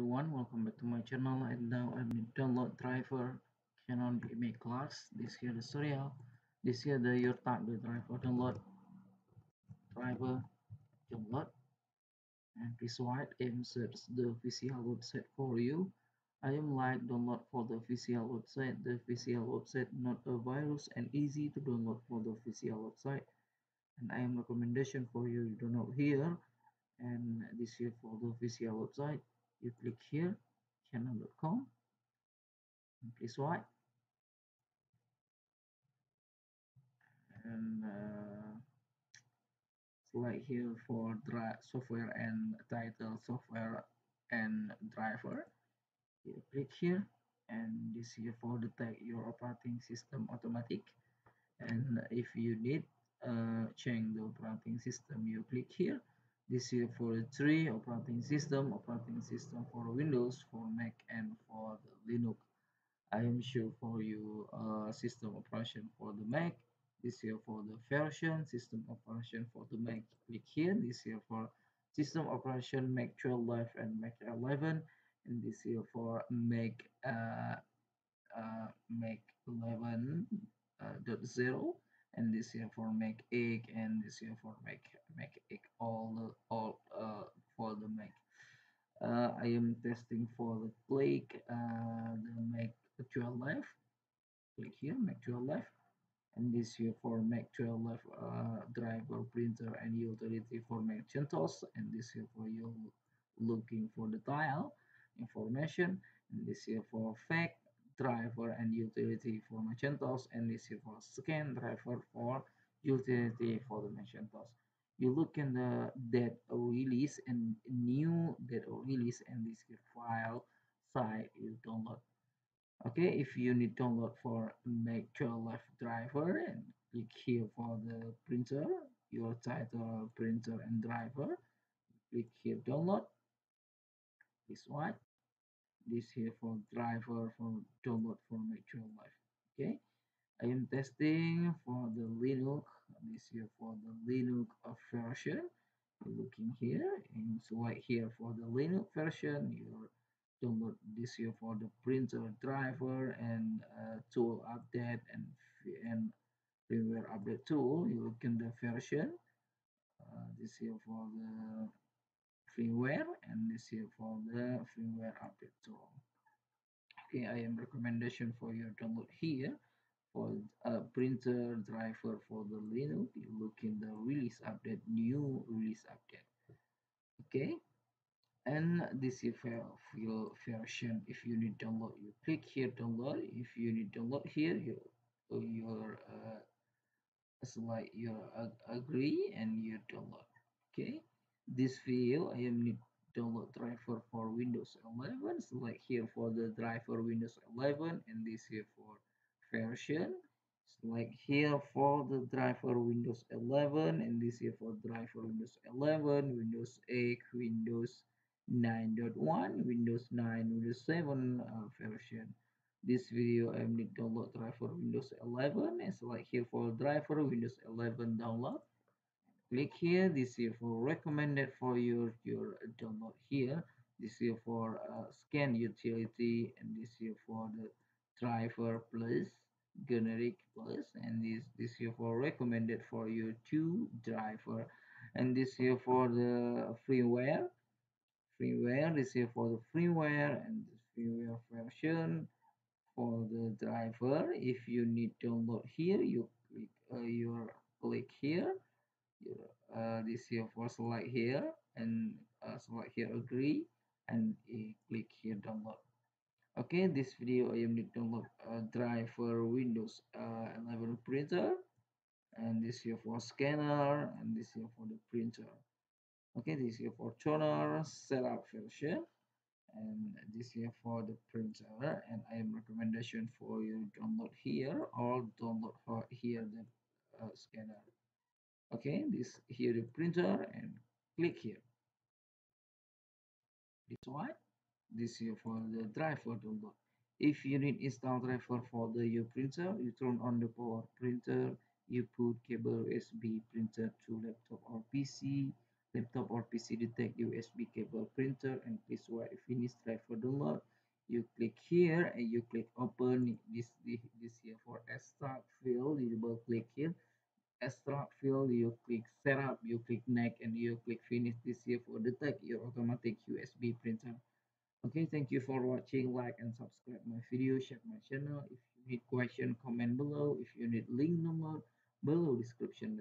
everyone. Welcome back to my channel. And now I'm in download driver. Canon ImageClass. This here the tutorial. This here the your type the driver download. Driver download. And this white inserts the official website for you. I am like download for the official website. The official website not a virus and easy to download for the official website. And I am recommendation for you. You download here and this here for the official website you click here canon.com and press right and uh, select here for software and title software and driver. You click here and this here for detect your operating system automatic. And if you need uh, change the operating system you click here this is for three operating system operating system for windows for mac and for the linux. I am sure for you uh, system operation for the mac. This here for the version system operation for the mac. Click here. This here for system operation mac 12 live and mac 11 and this here for mac uh, uh, mac 11 uh, dot zero and this here for Mac egg and this here for Mac Mac egg all the all uh, for the Mac. Uh, I am testing for the click uh, the Mac 12 live click here Mac 12 live and this here for Mac 12 live uh, driver printer and utility for Mac CentOS. And this here for you looking for the tile information. And this here for fact driver and utility for CentOS and this is for scan driver for utility for the CentOS. You look in the date release and new date release and this file site you download. Okay, if you need download for Mac 12 live driver and click here for the printer, your title printer and driver. Click here download. This one this here for driver for download for actual life okay? I am testing for the linux this here for the linux version. You looking here and select here for the linux version. You download this here for the printer driver and uh, tool update and and firmware update tool. You look in the version. Uh, this here for the firmware and this here for the firmware update okay i am recommendation for your download here for a printer driver for the linux. You look in the release update new release update. Okay and this is your version if you need download you click here download. If you need download here you your uh, select your uh, agree and you download. Okay this video I am need download driver for Windows 11 select here for the driver Windows 11 and this here for version. Select here for the driver Windows 11 and this here for driver Windows 11 Windows 8 Windows 9.1 Windows 9 Windows 7 uh, version. This video I am need download driver Windows 11 and select here for driver Windows 11 download click here. This is for recommended for your your download here. This is for uh, scan utility and this is for the driver plus generic plus and this this here for recommended for your two driver. And this here for the freeware. Freeware this here for the freeware and the freeware version for the driver. If you need download here you click uh, your click here uh, this here for select here and uh, select here agree and click here download. Okay this video I am need download uh, driver Windows uh, 11 printer and this here for scanner and this here for the printer. Okay this here for toner setup version and this here for the printer and I am recommendation for you download here or download for here the uh, scanner okay this here the printer and click here. This one this here for the driver download if you need install driver for the your printer you turn on the power printer you put cable usb printer to laptop or pc laptop or PC detect USB cable printer and please wait finish driver download you click here and you click open. This this, this here for extract file you double click here extract file you click setup you click next and you click finish this here for detect your automatic USB printer. Okay thank you for watching. Like and subscribe my video share my channel. If you need question comment below. If you need link download below description